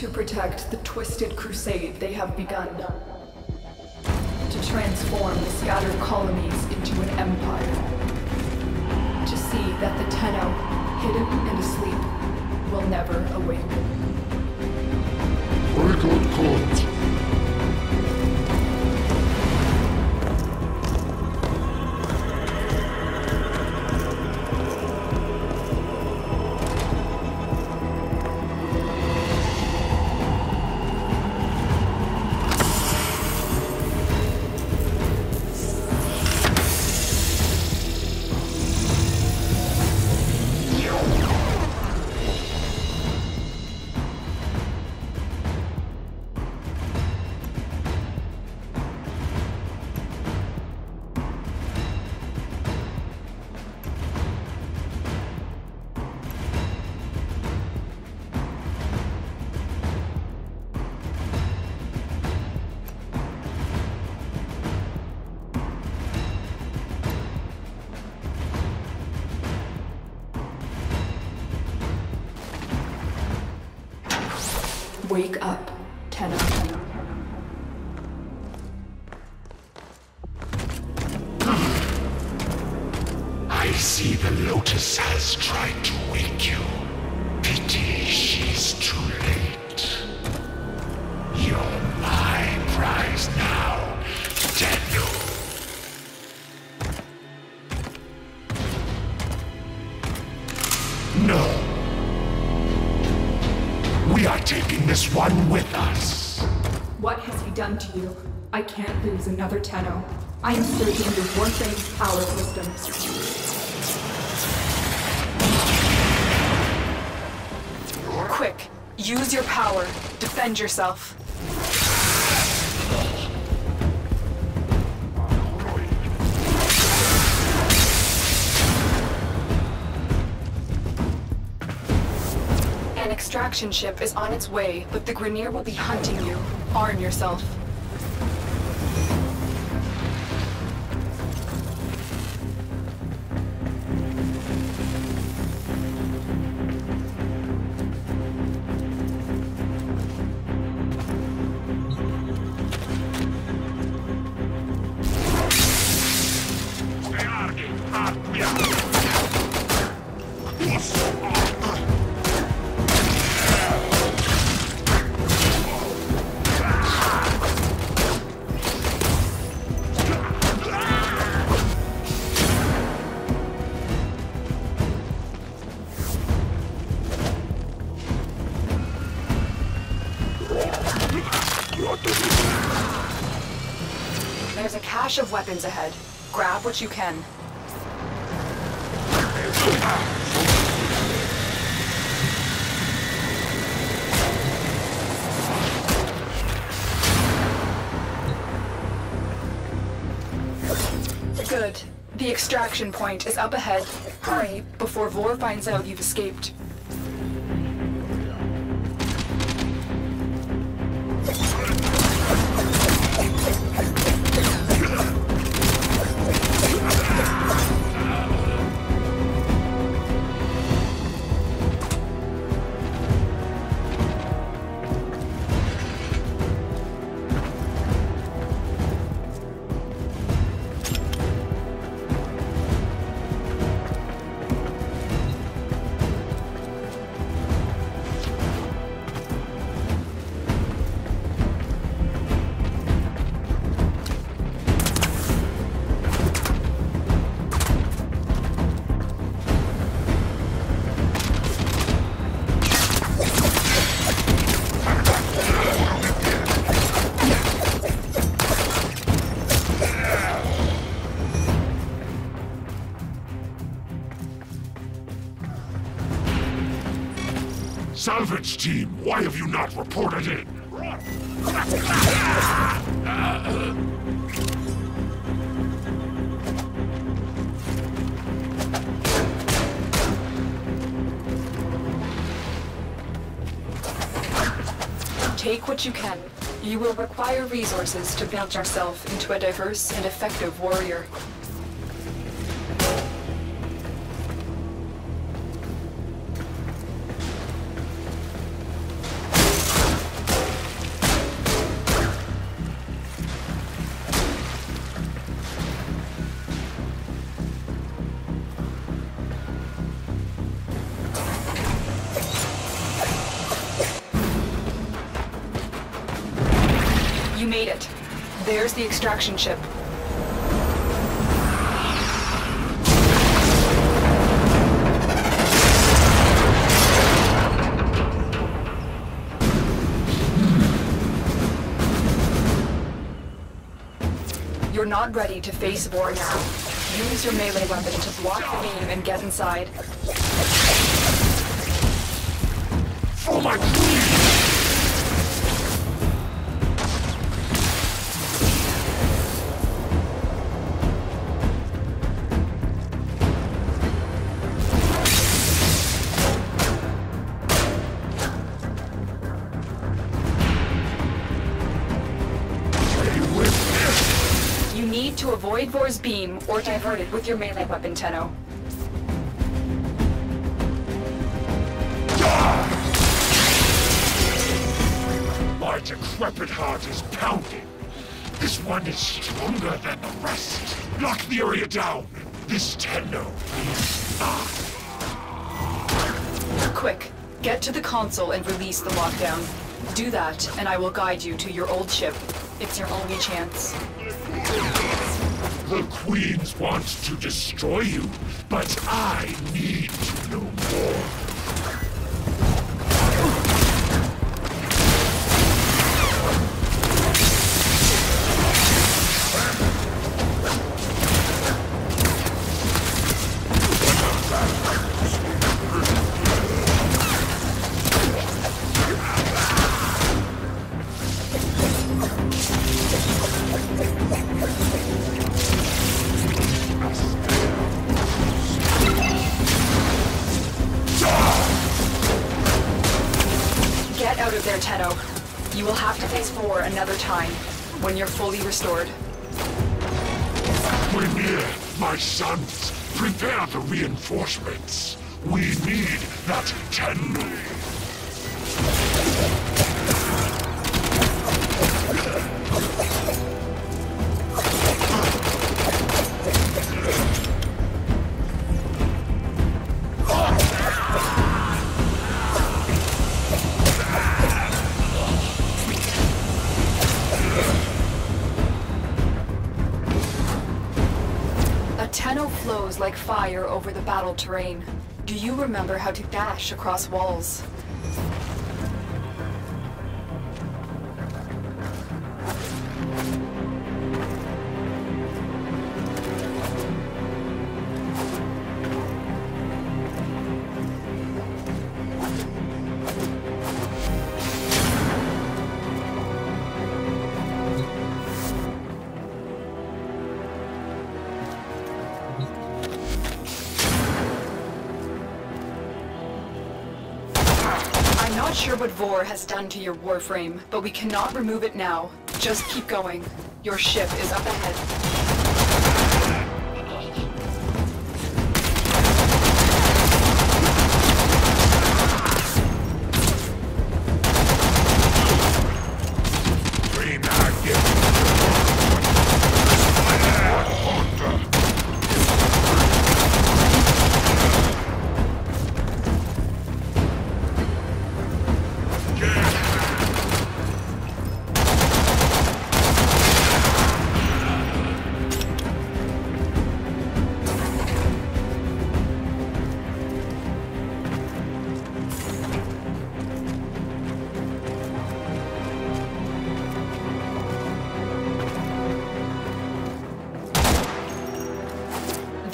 To protect the twisted crusade they have begun. To transform the scattered colonies into an empire. To see that the Tenno, hidden and asleep, will never awaken. Record caught. Wake up, Tenno. I see the Lotus has tried to wake you. Pity she's too late. One with us. What has he done to you? I can't lose another Tenno. I am searching the Warframe's power systems. Quick, use your power. Defend yourself. Extraction ship is on its way, but the Grineer will be hunting you. Arm yourself. Of weapons ahead. Grab what you can. Good. The extraction point is up ahead. Hurry, before Vor finds out you've escaped. Salvage team, why have you not reported in? Take what you can. You will require resources to build yourself into a diverse and effective warrior. Made it. There's the extraction ship. You're not ready to face war now. Use your melee weapon to block the beam and get inside. For my queen! To avoid Vor's beam or divert it with your melee weapon, Tenno. My decrepit heart is pounding. This one is stronger than the rest. Lock the area down. This Tenno is mine. Quick, get to the console and release the lockdown. Do that, and I will guide you to your old ship. It's your only chance. The Queens want to destroy you, but I need to know more. Restored. We're my sons. Prepare the reinforcements. We need that Tenno. Tenno flows like fire over the battle terrain. Do you remember how to dash across walls? Sure what Vor has done to your warframe, but we cannot remove it now. Just keep going. Your ship is up ahead.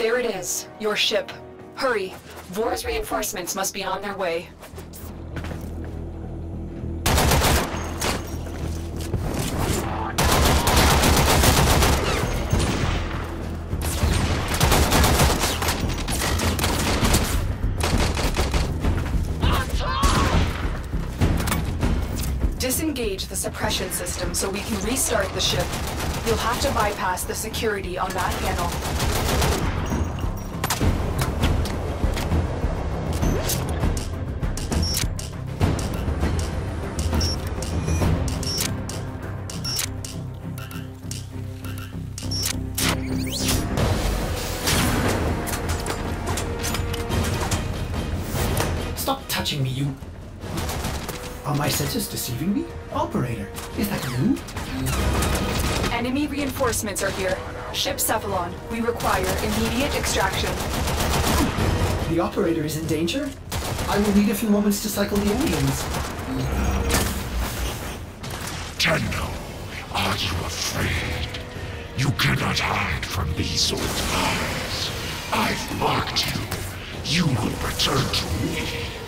There it is, your ship. Hurry. Vor's reinforcements must be on their way. Disengage the suppression system so we can restart the ship. You'll have to bypass the security on that panel. Stop touching me, you. Are my senses deceiving me? Operator, is that you? Enemy reinforcements are here. Ship Cephalon, we require immediate extraction. The operator is in danger? I will need a few moments to cycle the aliens. Tenno, are you afraid? You cannot hide from these old eyes. I've marked you. You will return to me.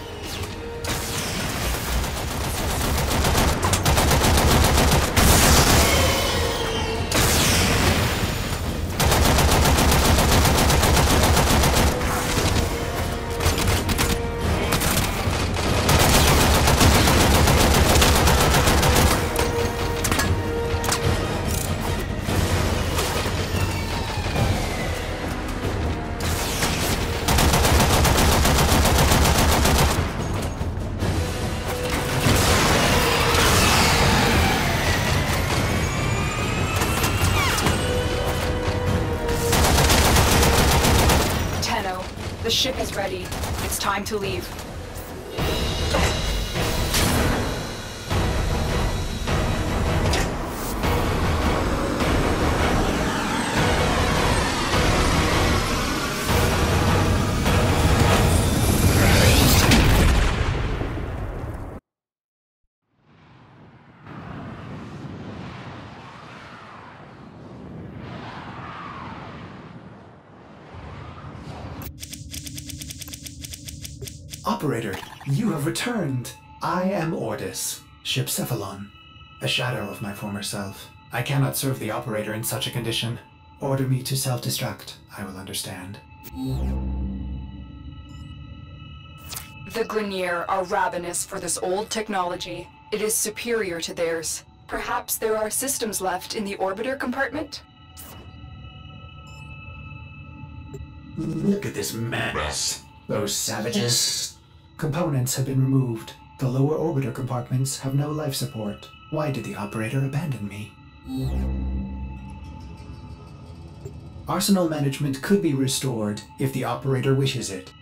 To leave. Operator, you have returned. I am Ordis, Ship Cephalon, a shadow of my former self. I cannot serve the operator in such a condition. Order me to self-destruct. I will understand. The Grineer are ravenous for this old technology. It is superior to theirs. Perhaps there are systems left in the orbiter compartment? Look at this mess. Those savages. Components have been removed. The lower orbiter compartments have no life support. Why did the operator abandon me? Arsenal management could be restored if the operator wishes it.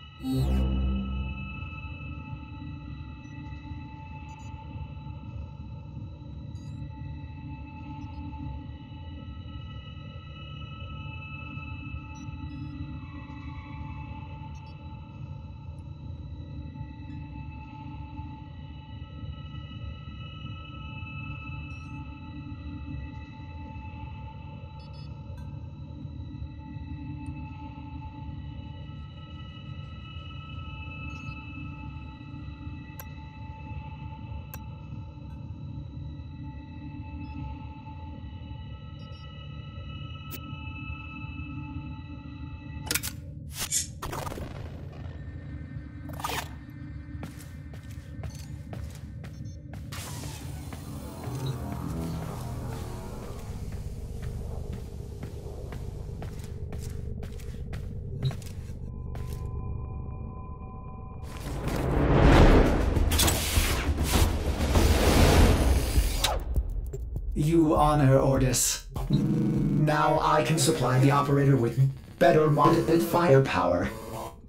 You honor Ordis. Now I can supply the operator with better monitored firepower.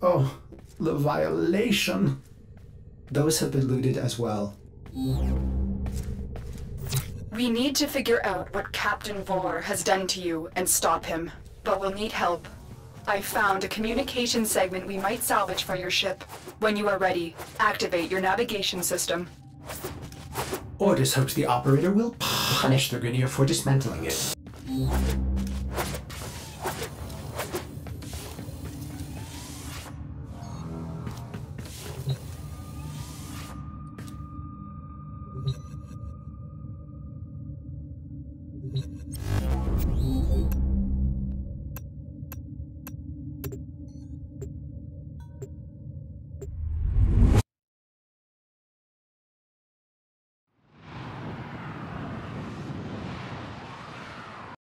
Oh, the violation. Those have been looted as well. We need to figure out what Captain Vor has done to you and stop him, but we'll need help. I found a communication segment we might salvage for your ship. When you are ready, activate your navigation system. Ordis hopes the operator will punish the Grineer for dismantling it.